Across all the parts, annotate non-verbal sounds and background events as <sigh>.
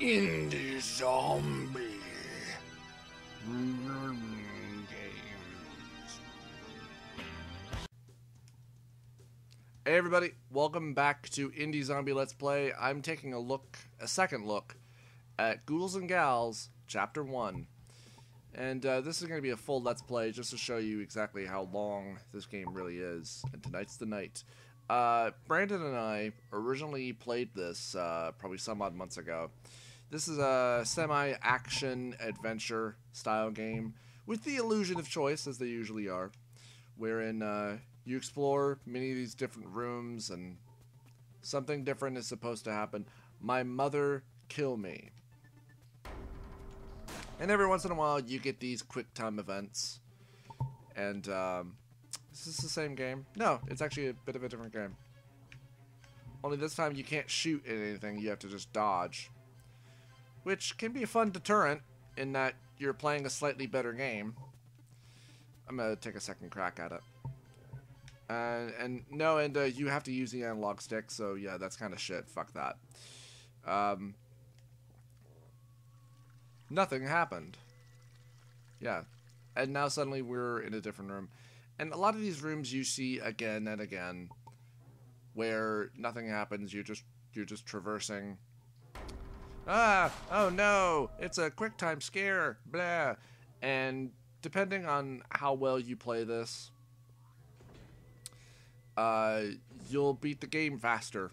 Indie Zombie. Games. Hey everybody, welcome back to Indie Zombie Let's Play. I'm taking a look, a second look, at Ghouls and Gals, Chapter 1. And uh, this is going to be a full Let's Play just to show you exactly how long this game really is. And tonight's the night. Uh, Brandon and I originally played this uh, probably some odd months ago. This is a semi-action adventure style game with the illusion of choice, as they usually are, wherein uh, you explore many of these different rooms and something different is supposed to happen. My mother kill me. And every once in a while, you get these quick time events. And, um, is this the same game? No, it's actually a bit of a different game. Only this time you can't shoot at anything, you have to just dodge. Which can be a fun deterrent in that you're playing a slightly better game. I'm gonna take a second crack at it. And no, and uh, you have to use the analog stick, so yeah, that's kind of shit. Fuck that. Um, nothing happened. Yeah, and now suddenly we're in a different room, and a lot of these rooms you see again and again, where nothing happens. You're just you're just traversing. Ah! Oh no! It's a quick time scare. Blah. And depending on how well you play this, uh, you'll beat the game faster.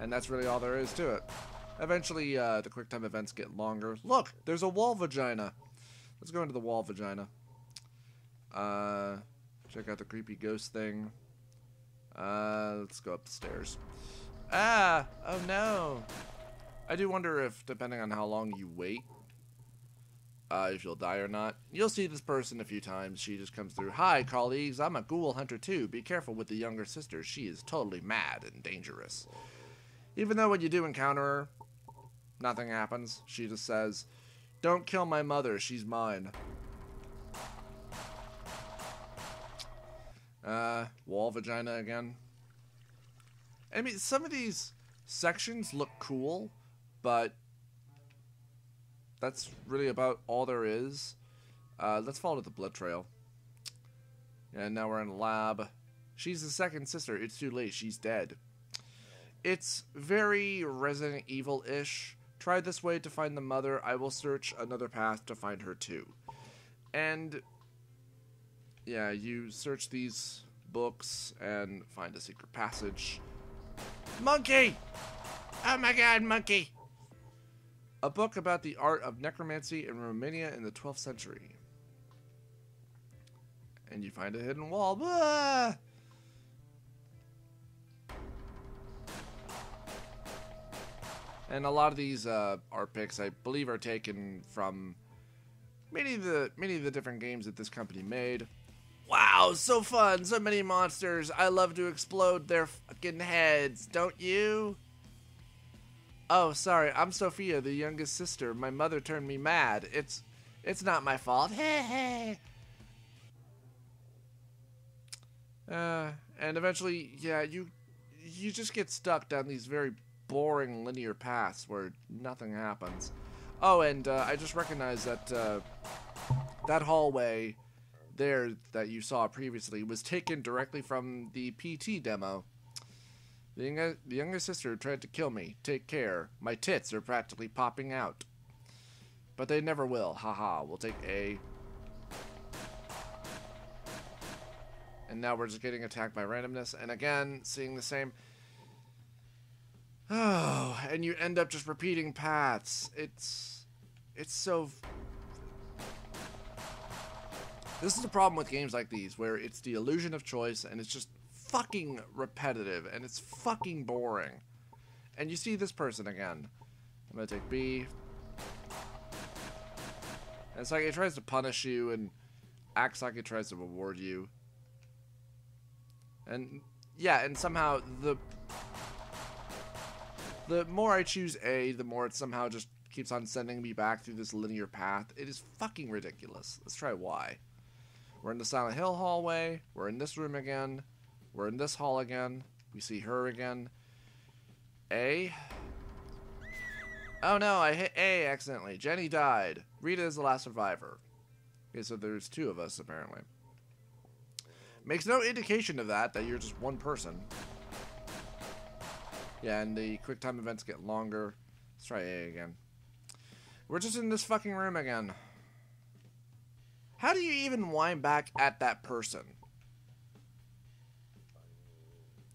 And that's really all there is to it. Eventually, uh, the quick time events get longer. Look, there's a wall vagina. Let's go into the wall vagina. Uh, check out the creepy ghost thing. Uh, let's go up the stairs. Ah! Oh no! I do wonder if, depending on how long you wait, uh, if you'll die or not. You'll see this person a few times. She just comes through. Hi, colleagues. I'm a ghoul hunter too. Be careful with the younger sister. She is totally mad and dangerous. Even though when you do encounter her, nothing happens. She just says, Don't kill my mother. She's mine. Uh, wall vagina again. I mean, some of these sections look cool, but that's really about all there is. Uh, let's follow the blood trail. And now we're in lab. She's the second sister. It's too late. She's dead. It's very Resident Evil-ish. Try this way to find the mother. I will search another path to find her too. And yeah, you search these books and find a secret passage. Monkey! Oh my god, monkey! A book about the art of necromancy in Romania in the 12th century. And you find a hidden wall. Blah! And a lot of these uh, art picks, I believe, are taken from many of the many of the different games that this company made. Wow, so fun! So many monsters. I love to explode their fucking heads, don't you? Oh, sorry. I'm Sophia, the youngest sister. My mother turned me mad. It's it's not my fault. Hey, <laughs> hey. Uh, and eventually, yeah, you you just get stuck down these very boring linear paths where nothing happens. Oh, and uh, I just recognized that uh, that hallway there that you saw previously was taken directly from the PT demo. The, younger, the younger sister tried to kill me. Take care. My tits are practically popping out. But they never will. Haha. We'll take A. And now we're just getting attacked by randomness. And again, seeing the same... Oh, and you end up just repeating paths. It's... It's so... This is the problem with games like these, where it's the illusion of choice, and it's just fucking repetitive, and it's fucking boring. And you see this person again. I'm gonna take B. And it's like it tries to punish you and acts like it tries to reward you. And yeah, and somehow the the more I choose A, the more it somehow just keeps on sending me back through this linear path. It is fucking ridiculous. Let's try Y. We're in the Silent Hill hallway. We're in this room again. We're in this hall again. We see her again. A. Oh no, I hit A accidentally. Jenny died. Rita is the last survivor. Okay, so there's two of us apparently. Makes no indication of that, that you're just one person. Yeah, and the quick time events get longer. Let's try A again. We're just in this fucking room again. How do you even wind back at that person?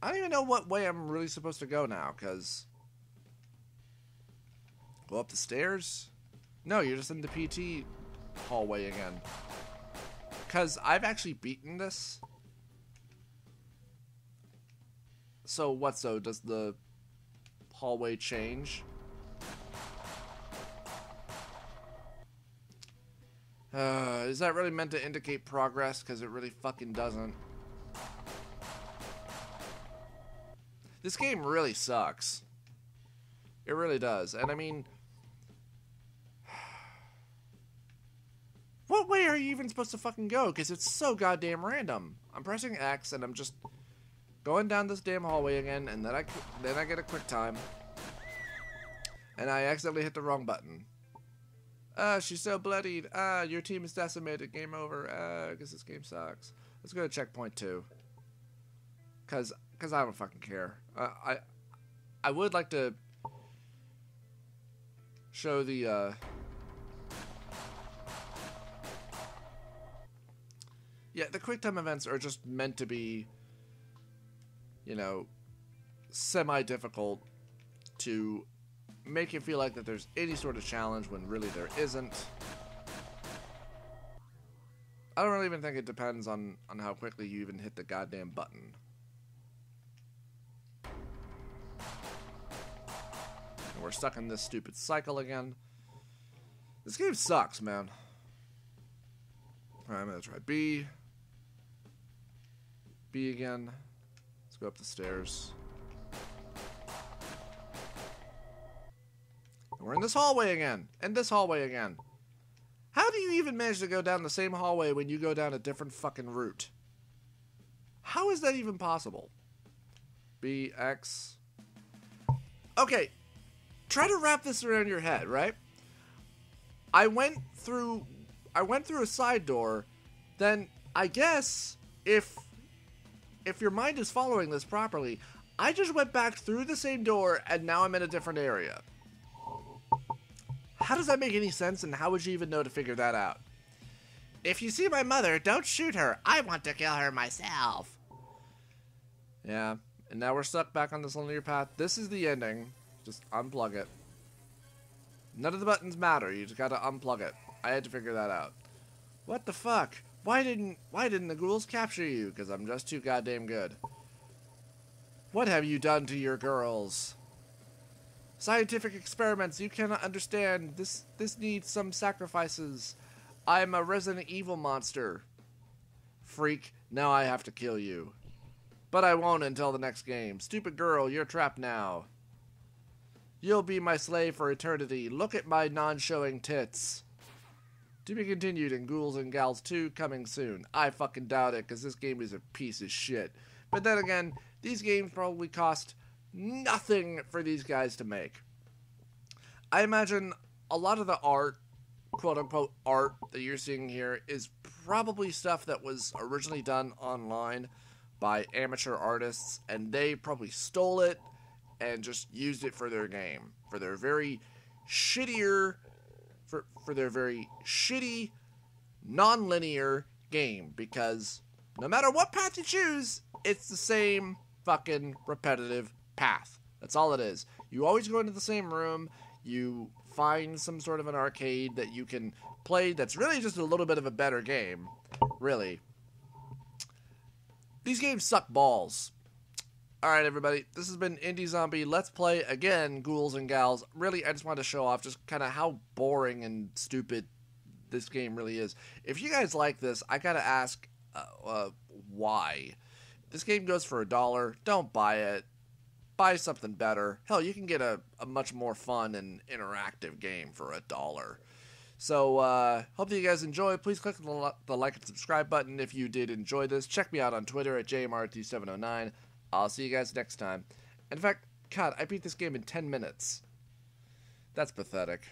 I don't even know what way I'm really supposed to go now, because... Go up the stairs? No, you're just in the PT hallway again. Because I've actually beaten this. So what, so does the hallway change? Uh, is that really meant to indicate progress? Because it really fucking doesn't. This game really sucks. It really does. And I mean... <sighs> What way are you even supposed to fucking go? Because it's so goddamn random. I'm pressing X and I'm just going down this damn hallway again, and then I then I get a quick time, and I accidentally hit the wrong button. Ah, uh, she's so bloodied. Ah, uh, your team is decimated. Game over. Ah, uh, I guess this game sucks. Let's go to checkpoint two. Cause, cause I don't fucking care. I, I would like to show the. Uh, yeah, the quick time events are just meant to be you know, semi-difficult to make it feel like that there's any sort of challenge when really there isn't. I don't really even think it depends on, on how quickly you even hit the goddamn button. We're stuck in this stupid cycle again. This game sucks, man. Alright, I'm gonna try B. B again Let's go up the stairs. We're in this hallway again. And this hallway again. How do you even manage to go down the same hallway when you go down a different fucking route? How is that even possible? B, X. Okay. Try to wrap this around your head, right? I went through I went through a side door, then I guess if if your mind is following this properly, I just went back through the same door and now I'm in a different area. How does that make any sense and how would you even know to figure that out? If you see my mother, don't shoot her. I want to kill her myself. Yeah, and now we're stuck back on this linear path. This is the ending. Just unplug it. None of the buttons matter. You just gotta unplug it. I had to figure that out. What the fuck? Why didn't why didn't the ghouls capture you? Because I'm just too goddamn good. What have you done to your girls? Scientific experiments you cannot understand. This this needs some sacrifices. I'm a Resident Evil monster. Freak, now I have to kill you. But I won't until the next game. Stupid girl, you're trapped now. You'll be my slave for eternity. Look at my non-showing tits. To be continued in Ghouls and Gals 2 coming soon. I fucking doubt it because this game is a piece of shit. But then again, these games probably cost nothing for these guys to make. I imagine a lot of the art, quote unquote art, that you're seeing here is probably stuff that was originally done online by amateur artists and they probably stole it and just used it for their game. For their very shittier for, for their very shitty, non-linear game because no matter what path you choose, it's the same fucking repetitive path. That's all it is. You always go into the same room, you find some sort of an arcade that you can play that's really just a little bit of a better game. Really. These games suck balls. Alright, everybody, this has been Indie Zombie. Let's play again Ghouls and Gals. Really, I just wanted to show off just kind of how boring and stupid this game really is. If you guys like this, I gotta ask uh, uh, why. This game goes for a dollar. Don't buy it. Buy something better. Hell, you can get a, a much more fun and interactive game for a dollar. So, uh, hope that you guys enjoy. Please click the, the like and subscribe button if you did enjoy this. Check me out on Twitter at JMRT709. I'll see you guys next time. In fact, God, I beat this game in 10 minutes. That's pathetic.